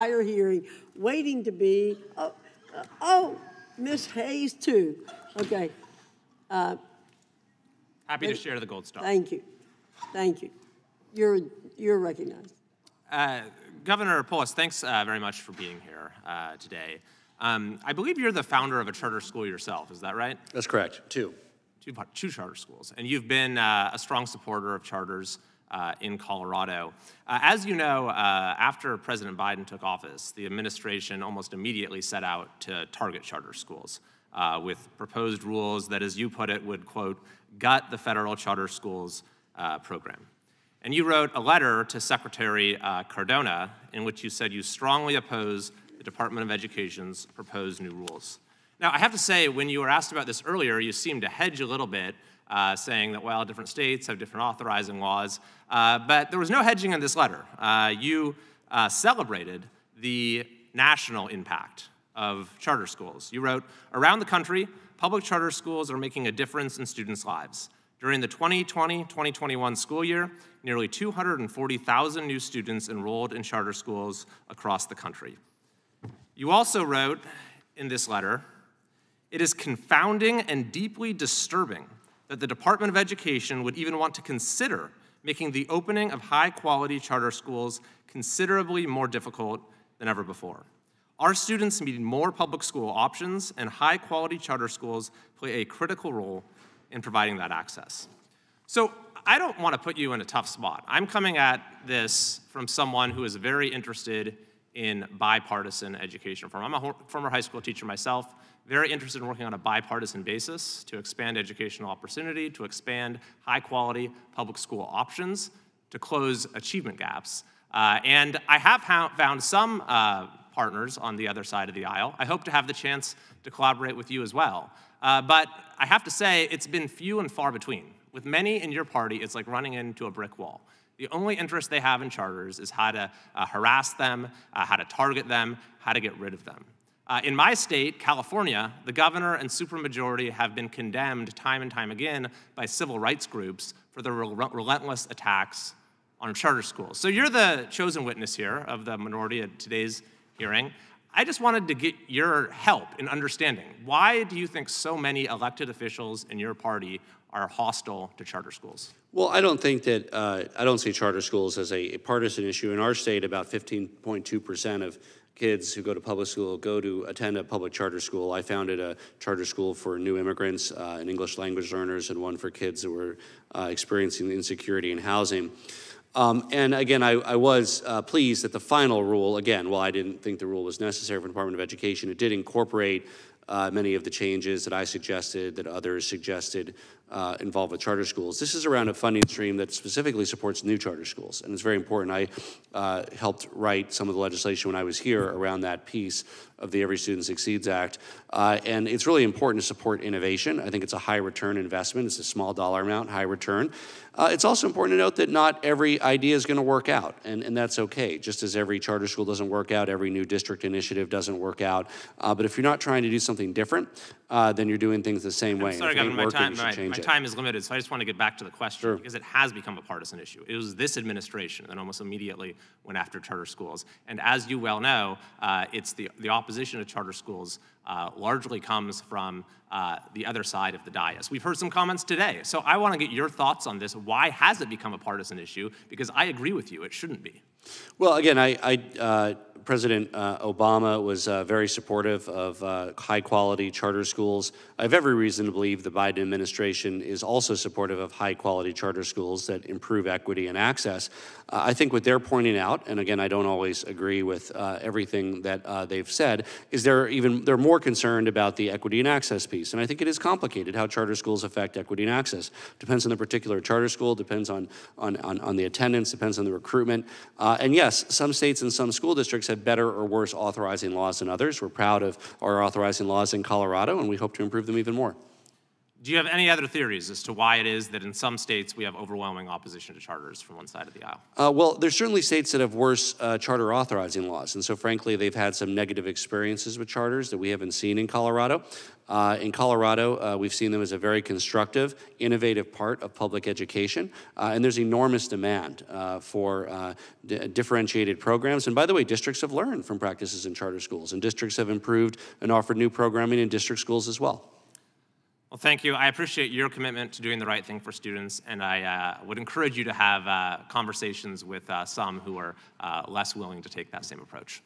entire hearing, waiting to be, oh, uh, oh, Ms. Hayes too. Okay, Happy to share the gold star. thank you. Thank you. You're, you're recognized. Uh, Governor Polis, thanks uh, very much for being here uh, today. Um, I believe you're the founder of a charter school yourself, is that right? That's correct, two. Two, two charter schools. And you've been uh, a strong supporter of charters uh, in Colorado. Uh, as you know, uh, after President Biden took office, the administration almost immediately set out to target charter schools uh, with proposed rules that, as you put it, would, quote, gut the federal charter schools uh, program. And you wrote a letter to Secretary uh, Cardona in which you said you strongly oppose the Department of Education's proposed new rules. Now, I have to say, when you were asked about this earlier, you seemed to hedge a little bit, uh, saying that, well, different states have different authorizing laws. Uh, but there was no hedging in this letter. Uh, you uh, celebrated the national impact of charter schools. You wrote, around the country, public charter schools are making a difference in students' lives. During the 2020 2021 school year, nearly 240,000 new students enrolled in charter schools across the country. You also wrote in this letter, it is confounding and deeply disturbing that the Department of Education would even want to consider making the opening of high quality charter schools considerably more difficult than ever before. Our students need more public school options, and high quality charter schools play a critical role in providing that access. So, I don't want to put you in a tough spot. I'm coming at this from someone who is very interested in bipartisan education reform. I'm a former high school teacher myself, very interested in working on a bipartisan basis to expand educational opportunity, to expand high quality public school options, to close achievement gaps. Uh, and I have found some uh, partners on the other side of the aisle. I hope to have the chance to collaborate with you as well. Uh, but I have to say, it's been few and far between. With many in your party, it's like running into a brick wall. The only interest they have in charters is how to uh, harass them, uh, how to target them, how to get rid of them. Uh, in my state, California, the governor and supermajority have been condemned time and time again by civil rights groups for their rel- relentless attacks on charter schools. So you're the chosen witness here of the minority at today's hearing. I just wanted to get your help in understanding why do you think so many elected officials in your party are hostile to charter schools? Well, I don't think that, uh, I don't see charter schools as a partisan issue. In our state, about 15.2% of kids who go to public school go to attend a public charter school. I founded a charter school for new immigrants uh, and English language learners, and one for kids that were uh, experiencing insecurity in housing. Um, and again, I, I was uh, pleased that the final rule, again, while I didn't think the rule was necessary for the Department of Education, it did incorporate uh, many of the changes that I suggested, that others suggested, uh, involved with charter schools. This is around a funding stream that specifically supports new charter schools, and it's very important. I uh, helped write some of the legislation when I was here around that piece of the Every Student Succeeds Act, uh, and it's really important to support innovation. I think it's a high return investment. It's a small dollar amount, high return. Uh, it's also important to note that not every idea is going to work out, and, and that's okay. Just as every charter school doesn't work out, every new district initiative doesn't work out. Uh, but if you're not trying to do something different, uh, then you're doing things the same way. I'm sorry, and if Governor, my time, my, my time is limited, so I just want to get back to the question Sure. because it has become a partisan issue. It was this administration that almost immediately went after charter schools. And as you well know, uh, it's the, the opposition to charter schools uh, largely comes from uh, the other side of the dais. We've heard some comments today. So I want to get your thoughts on this. Why has it become a partisan issue? Because I agree with you, it shouldn't be. Well, again, I, I uh, President uh, Obama was uh, very supportive of uh, high quality charter schools. I have every reason to believe the Biden administration is also supportive of high quality charter schools that improve equity and access. Uh, I think what they're pointing out, and again, I don't always agree with uh, everything that uh, they've said, is they're even they're more concerned about the equity and access piece. And I think it is complicated how charter schools affect equity and access. Depends on the particular charter school, depends on on, on, on the attendance, depends on the recruitment. And yes, some states and some school districts have better or worse authorizing laws than others. We're proud of our authorizing laws in Colorado, and we hope to improve them even more. Do you have any other theories as to why it is that in some states we have overwhelming opposition to charters from one side of the aisle? Uh, well, there's certainly states that have worse uh, charter authorizing laws, and so frankly, they've had some negative experiences with charters that we haven't seen in Colorado. Uh, in Colorado, uh, we've seen them as a very constructive, innovative part of public education, uh, and there's enormous demand uh, for differentiated programs. And by the way, districts have learned from practices in charter schools, and districts have improved and offered new programming in district schools as well. Well, thank you. I appreciate your commitment to doing the right thing for students, and I uh, would encourage you to have uh, conversations with uh, some who are uh, less willing to take that same approach.